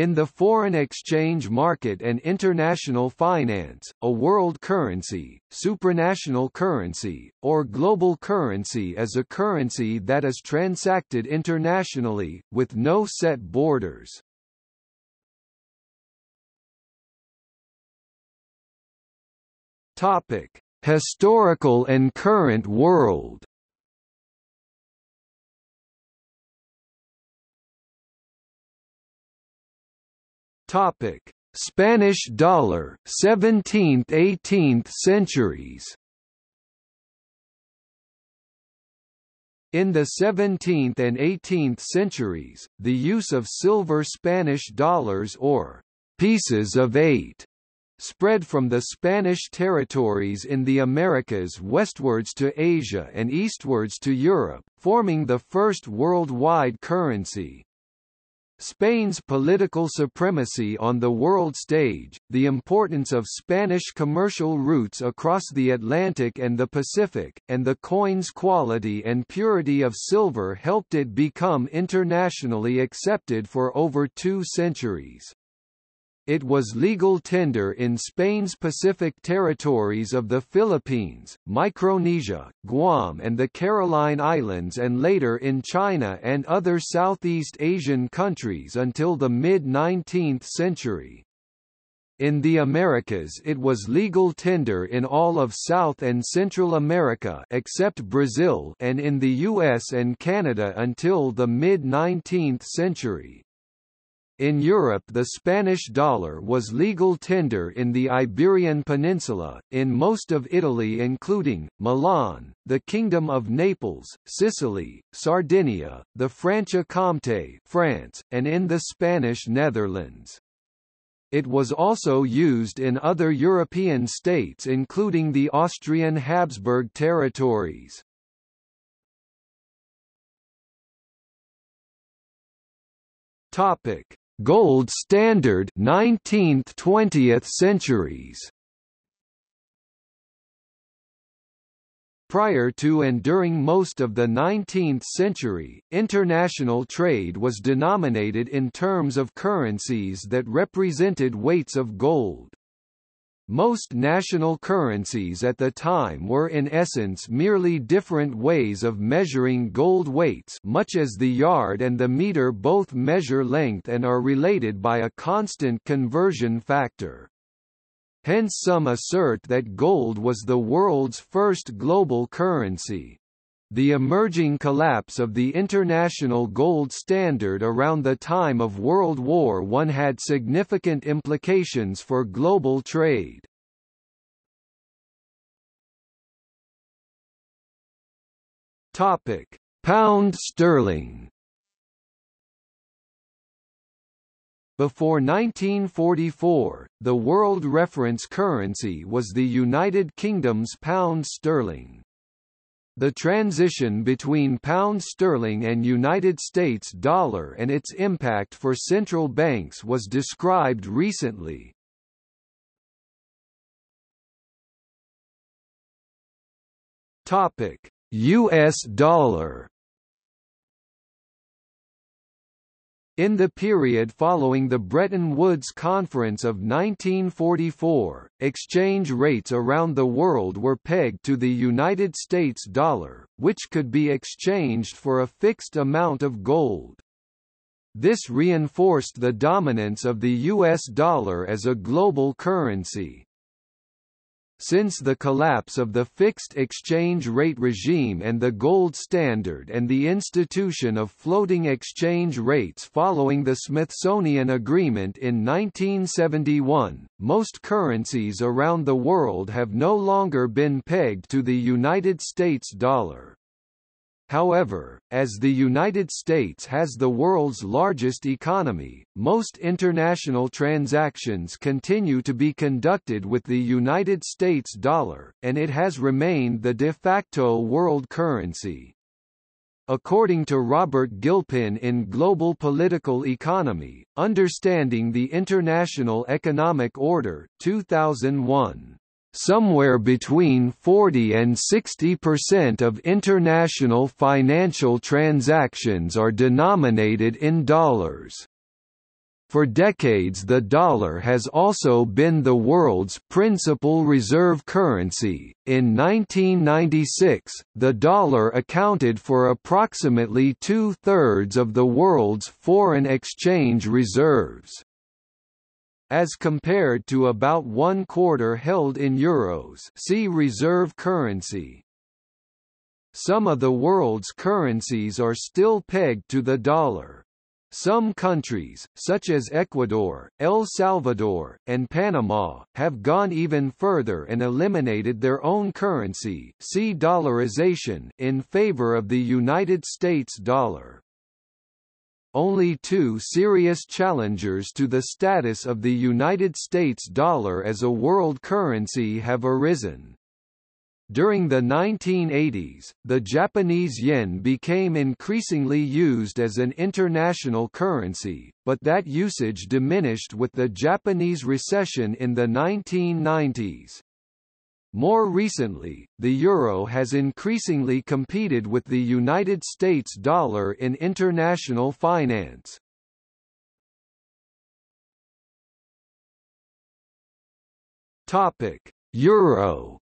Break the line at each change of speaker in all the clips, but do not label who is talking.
In the foreign exchange market and international finance, a world currency, supranational currency, or global currency is a currency that is transacted internationally, with no set borders. Topic: Historical and current world. Topic: Spanish dollar, 17th–18th centuries. In the 17th and 18th centuries, the use of silver Spanish dollars or pieces of eight spread from the Spanish territories in the Americas westwards to Asia and eastwards to Europe, forming the first worldwide currency. Spain's political supremacy on the world stage, the importance of Spanish commercial routes across the Atlantic and the Pacific, and the coin's quality and purity of silver helped it become internationally accepted for over two centuries. It was legal tender in Spain's Pacific territories of the Philippines, Micronesia, Guam and the Caroline Islands and later in China and other Southeast Asian countries until the mid-19th century. In the Americas it was legal tender in all of South and Central America except Brazil and in the US and Canada until the mid-19th century. In Europe the Spanish dollar was legal tender in the Iberian Peninsula, in most of Italy including, Milan, the Kingdom of Naples, Sicily, Sardinia, the Franche-Comté France, and in the Spanish Netherlands. It was also used in other European states including the Austrian Habsburg territories. Topic: Gold standard 19th–20th centuries Prior to and during most of the 19th century, international trade was denominated in terms of currencies that represented weights of gold. Most national currencies at the time were in essence merely different ways of measuring gold weights much as the yard and the meter both measure length and are related by a constant conversion factor. Hence some assert that gold was the world's first global currency. The emerging collapse of the international gold standard around the time of World War I had significant implications for global trade. Topic: Pound sterling. Before 1944, the world reference currency was the United Kingdom's pound sterling. The transition between pound sterling and United States dollar and its impact for central banks was described recently. Topic: US dollar In the period following the Bretton Woods Conference of 1944, exchange rates around the world were pegged to the United States dollar, which could be exchanged for a fixed amount of gold. This reinforced the dominance of the US dollar as a global currency. Since the collapse of the fixed exchange rate regime and the gold standard and the institution of floating exchange rates following the Smithsonian Agreement in 1971, most currencies around the world have no longer been pegged to the United States dollar. However, as the United States has the world's largest economy, most international transactions continue to be conducted with the United States dollar, and it has remained the de facto world currency. According to Robert Gilpin in Global Political Economy, Understanding the International Economic Order 2001 Somewhere between 40 and 60 percent of international financial transactions are denominated in dollars. For decades the dollar has also been the world's principal reserve currency. In 1996, the dollar accounted for approximately two-thirds of the world's foreign exchange reserves. As compared to about one quarter held in euros see reserve currency. Some of the world's currencies are still pegged to the dollar. Some countries, such as Ecuador, El Salvador, and Panama, have gone even further and eliminated their own currency see dollarization in favor of the United States dollar. Only two serious challengers to the status of the United States dollar as a world currency have arisen. During the 1980s, the Japanese yen became increasingly used as an international currency, but that usage diminished with the Japanese recession in the 1990s. More recently, the euro has increasingly competed with the United States dollar in international finance. Topic: Euro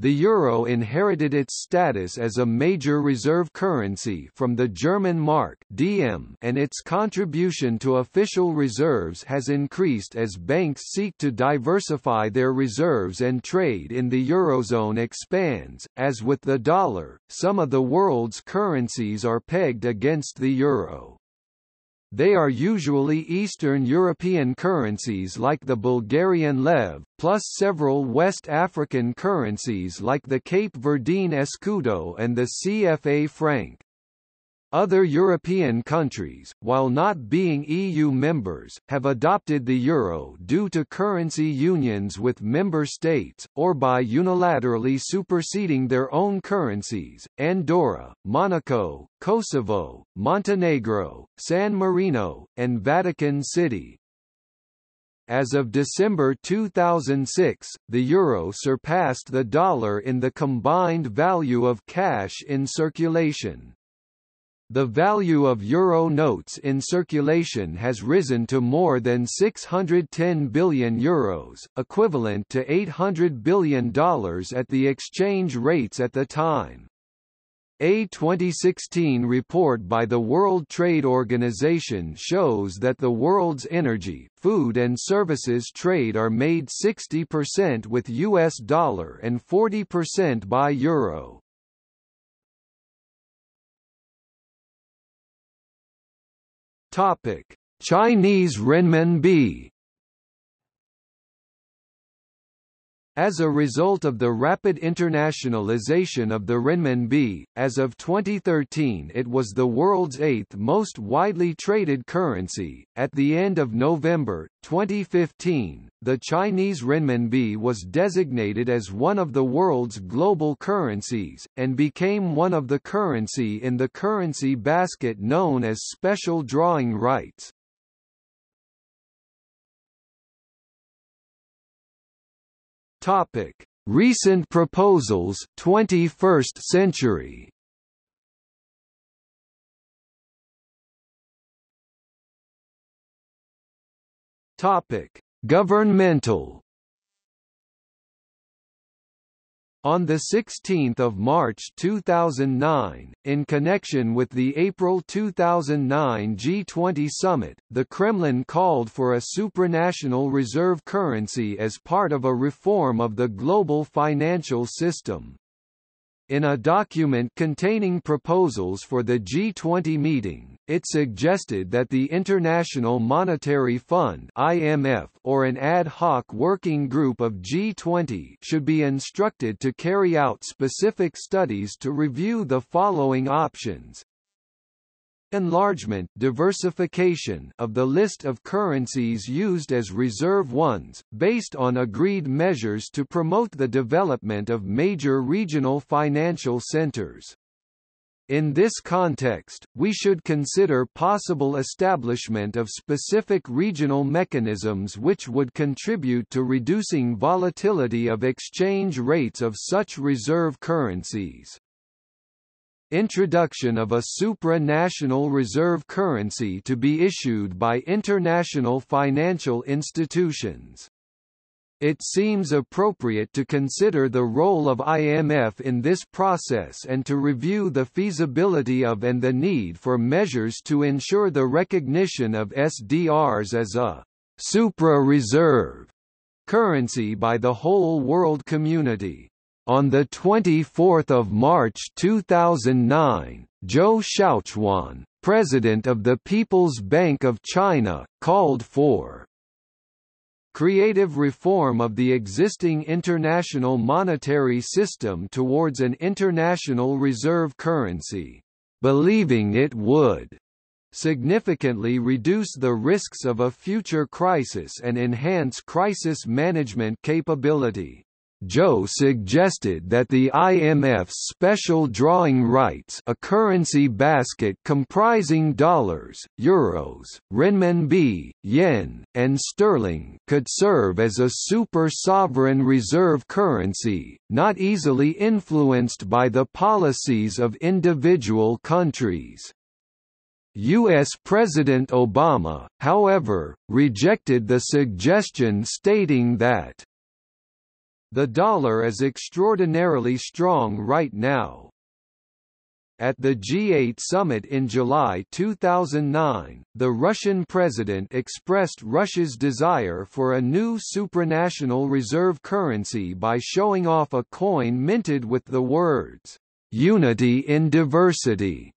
The euro inherited its status as a major reserve currency from the German mark DM and its contribution to official reserves has increased as banks seek to diversify their reserves and trade in the eurozone expands. As with the dollar, some of the world's currencies are pegged against the euro. They are usually Eastern European currencies like the Bulgarian lev, plus several West African currencies like the Cape Verdean escudo and the CFA franc. Other European countries, while not being EU members, have adopted the euro due to currency unions with member states, or by unilaterally superseding their own currencies. Andorra, Monaco, Kosovo, Montenegro, San Marino, and Vatican City. As of December 2006, the euro surpassed the dollar in the combined value of cash in circulation. The value of euro notes in circulation has risen to more than 610 billion euros, equivalent to $800 billion at the exchange rates at the time. A 2016 report by the World Trade Organization shows that the world's energy, food and services trade are made 60% with US dollar and 40% by euro. Topic: Chinese renminbi. As a result of the rapid internationalization of the renminbi, as of 2013 it was the world's eighth most widely traded currency. At the end of November 2015, the Chinese renminbi was designated as one of the world's global currencies, and became one of the currency in the currency basket known as special drawing rights. Topic: Recent proposals 21st century. Topic: Governmental On 16 March 2009, in connection with the April 2009 G20 summit, the Kremlin called for a supranational reserve currency as part of a reform of the global financial system. In a document containing proposals for the G20 meeting, it suggested that the International Monetary Fund (IMF) or an ad hoc working group of G20 should be instructed to carry out specific studies to review the following options: enlargement diversification of the list of currencies used as reserve ones, based on agreed measures to promote the development of major regional financial centers. In this context, we should consider possible establishment of specific regional mechanisms which would contribute to reducing volatility of exchange rates of such reserve currencies. Introduction of a supranational reserve currency to be issued by international financial institutions. It seems appropriate to consider the role of IMF in this process and to review the feasibility of and the need for measures to ensure the recognition of SDRs as a supra-reserve currency by the whole world community. On 24 March 2009, Zhou Xiaochuan, president of the People's Bank of China, called for creative reform of the existing international monetary system towards an international reserve currency, believing it would significantly reduce the risks of a future crisis and enhance crisis management capability. Zhou suggested that the IMF's special drawing rights a currency basket comprising dollars, euros, renminbi, yen, and sterling could serve as a super-sovereign reserve currency, not easily influenced by the policies of individual countries. U.S. President Obama, however, rejected the suggestion stating that the dollar is extraordinarily strong right now. At the G8 summit in July 2009, the Russian president expressed Russia's desire for a new supranational reserve currency by showing off a coin minted with the words, "'Unity in Diversity'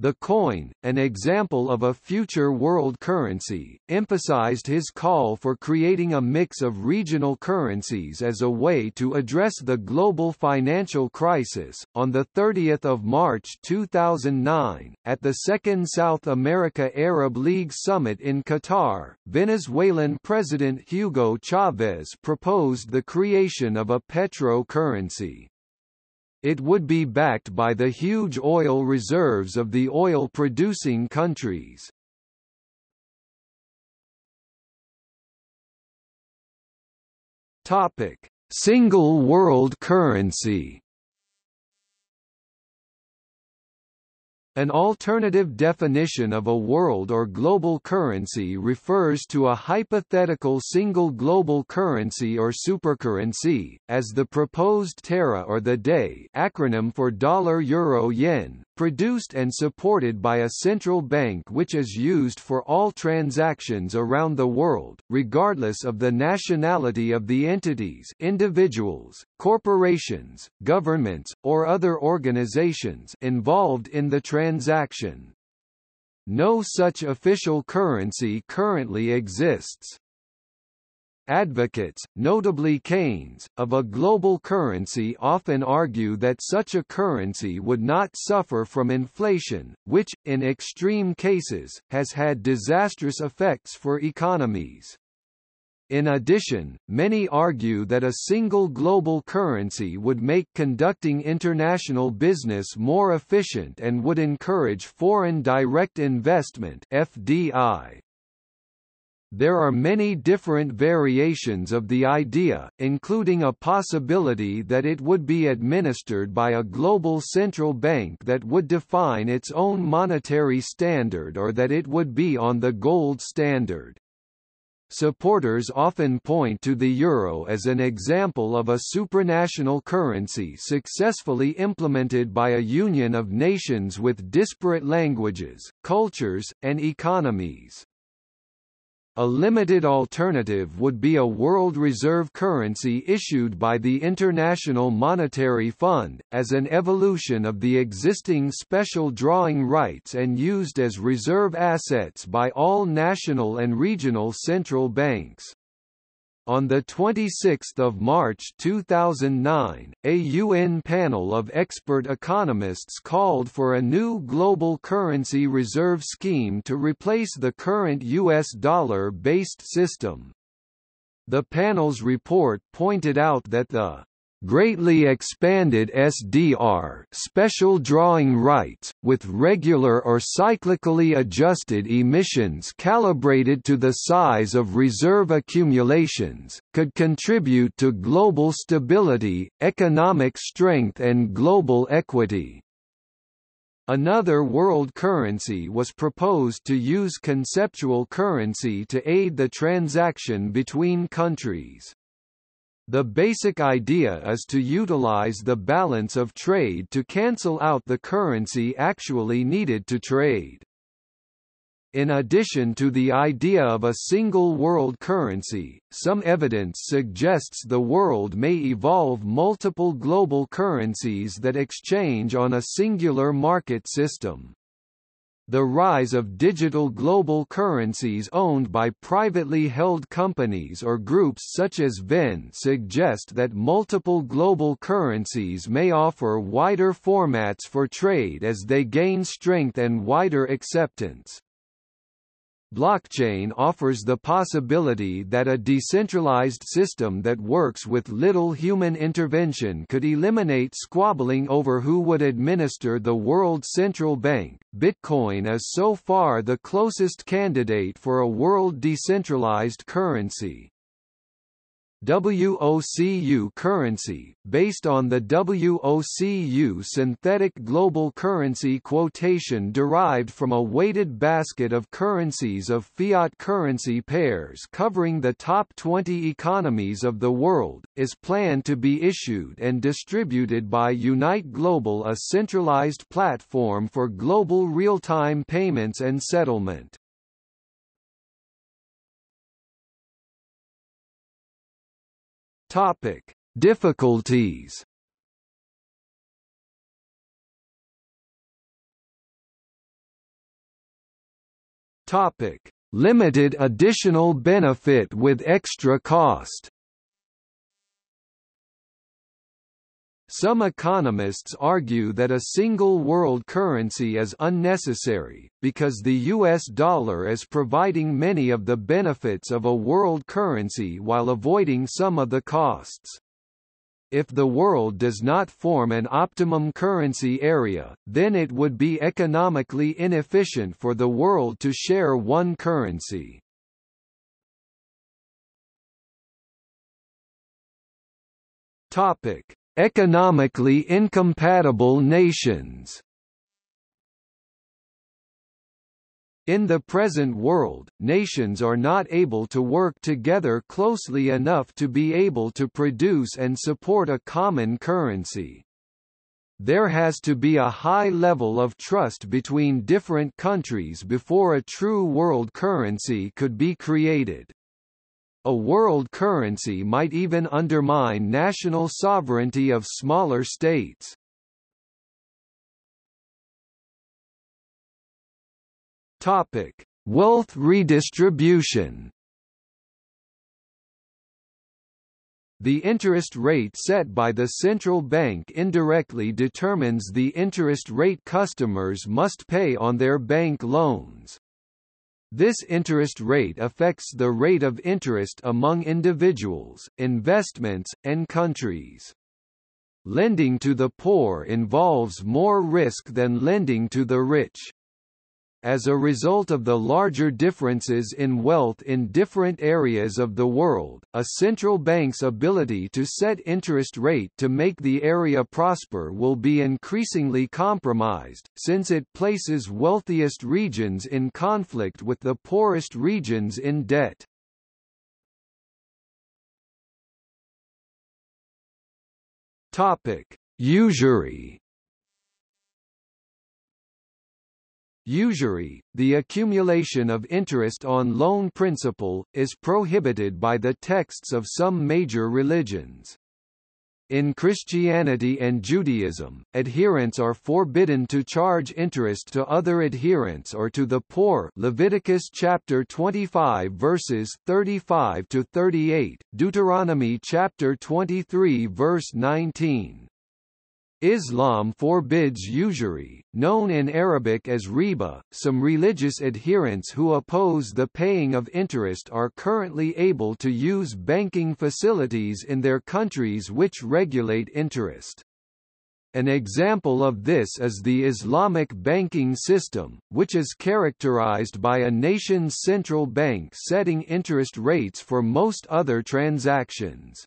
The coin, an example of a future world currency, emphasized his call for creating a mix of regional currencies as a way to address the global financial crisis. On the 30th of March 2009, at the second South America Arab League summit in Qatar, Venezuelan President Hugo Chavez proposed the creation of a petro currency. It would be backed by the huge oil reserves of the oil-producing countries. Topic: Single world currency. An alternative definition of a world or global currency refers to a hypothetical single global currency or supercurrency, as the proposed Terra or the DEY acronym for dollar euro yen, produced and supported by a central bank which is used for all transactions around the world, regardless of the nationality of the entities individuals, corporations, governments, or other organizations involved in the transaction. No such official currency currently exists. Advocates, notably Keynes, of a global currency often argue that such a currency would not suffer from inflation, which, in extreme cases, has had disastrous effects for economies. In addition, many argue that a single global currency would make conducting international business more efficient and would encourage foreign direct investment FDI. There are many different variations of the idea, including a possibility that it would be administered by a global central bank that would define its own monetary standard or that it would be on the gold standard. Supporters often point to the euro as an example of a supranational currency successfully implemented by a union of nations with disparate languages, cultures, and economies. A limited alternative would be a world reserve currency issued by the International Monetary Fund, as an evolution of the existing special drawing rights and used as reserve assets by all national and regional central banks. On 26 March 2009, a UN panel of expert economists called for a new global currency reserve scheme to replace the current US dollar-based system. The panel's report pointed out that the greatly expanded SDR special drawing rights, with regular or cyclically adjusted emissions calibrated to the size of reserve accumulations, could contribute to global stability, economic strength and global equity. Another world currency was proposed to use conceptual currency to aid the transaction between countries. The basic idea is to utilize the balance of trade to cancel out the currency actually needed to trade. In addition to the idea of a single world currency, some evidence suggests the world may evolve multiple global currencies that exchange on a singular market system. The rise of digital global currencies owned by privately held companies or groups such as Ven suggest that multiple global currencies may offer wider formats for trade as they gain strength and wider acceptance. Blockchain offers the possibility that a decentralized system that works with little human intervention could eliminate squabbling over who would administer the world central bank. Bitcoin is so far the closest candidate for a world decentralized currency. WOCU currency, based on the WOCU synthetic global currency quotation derived from a weighted basket of currencies of fiat currency pairs covering the top 20 economies of the world, is planned to be issued and distributed by Unite Global a centralized platform for global real-time payments and settlement. Topic: Difficulties. Topic: Limited additional benefit with extra cost. Some economists argue that a single world currency is unnecessary, because the US dollar is providing many of the benefits of a world currency while avoiding some of the costs. If the world does not form an optimum currency area, then it would be economically inefficient for the world to share one currency. Topic: Economically incompatible nations In the present world, nations are not able to work together closely enough to be able to produce and support a common currency. There has to be a high level of trust between different countries before a true world currency could be created. A world currency might even undermine national sovereignty of smaller states. Topic: Wealth redistribution. The interest rate set by the central bank indirectly determines the interest rate customers must pay on their bank loans. This interest rate affects the rate of interest among individuals, investments, and countries. Lending to the poor involves more risk than lending to the rich. As a result of the larger differences in wealth in different areas of the world, a central bank's ability to set interest rate to make the area prosper will be increasingly compromised, since it places wealthiest regions in conflict with the poorest regions in debt. Topic: Usury Usury, the accumulation of interest on loan principal, is prohibited by the texts of some major religions. In Christianity and Judaism, adherents are forbidden to charge interest to other adherents or to the poor Leviticus chapter 25 verses 35 to 38, Deuteronomy chapter 23 verse 19. Islam forbids usury, known in Arabic as riba. Some religious adherents who oppose the paying of interest are currently able to use banking facilities in their countries which regulate interest. An example of this is the Islamic banking system, which is characterized by a nation's central bank setting interest rates for most other transactions.